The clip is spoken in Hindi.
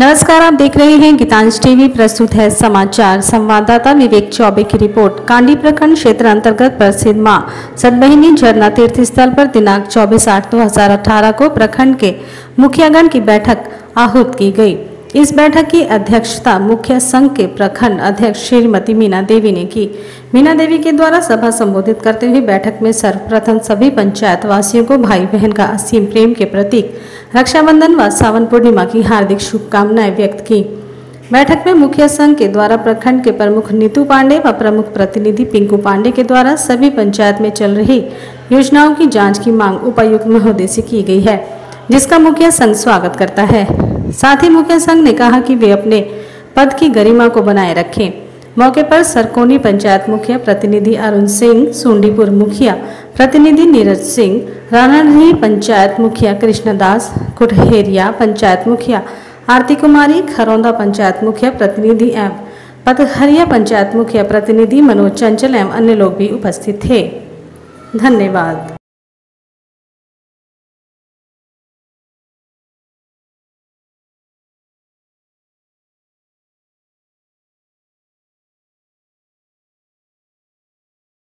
नमस्कार, आप देख रहे हैं गीतांश टीवी, प्रस्तुत है समाचार। संवाददाता विवेक चौबे की रिपोर्ट। कांडी प्रखंड क्षेत्र अंतर्गत प्रसिद्ध माँ सदबहिनी झरना तीर्थ स्थल पर दिनांक 24 आठ 2018 को प्रखंड के मुखियागण की बैठक आहूत की गई। इस बैठक की अध्यक्षता मुख्य संघ के प्रखंड अध्यक्ष श्रीमती मीना देवी ने की। मीना देवी के द्वारा सभा संबोधित करते हुए बैठक में सर्वप्रथम सभी पंचायत वासियों को भाई बहन का असीम प्रेम के प्रतीक, रक्षाबंधन व सावन पूर्णिमा की हार्दिक शुभकामनाएँ व्यक्त की। बैठक में मुखिया संघ के द्वारा प्रखंड के प्रमुख नीतू पांडे व प्रमुख प्रतिनिधि पिंकू पांडे के द्वारा सभी पंचायत में चल रही योजनाओं की जाँच की मांग उपायुक्त महोदय से की गई है, जिसका मुखिया संघ स्वागत करता है। साथ ही मुखिया संघ ने कहा कि वे अपने पद की गरिमा को बनाए रखें। मौके पर सरकोनी पंचायत मुखिया प्रतिनिधि अरुण सिंह, सुंडीपुर मुखिया प्रतिनिधि नीरज सिंह रानाडी पंचायत मुखिया कृष्णदास कुटहेरिया पंचायत मुखिया आरती कुमारी, खरौंदा पंचायत मुखिया प्रतिनिधि एवं पतहरिया पंचायत मुखिया प्रतिनिधि मनोज चंचल एवं अन्य लोग भी उपस्थित थे। धन्यवाद।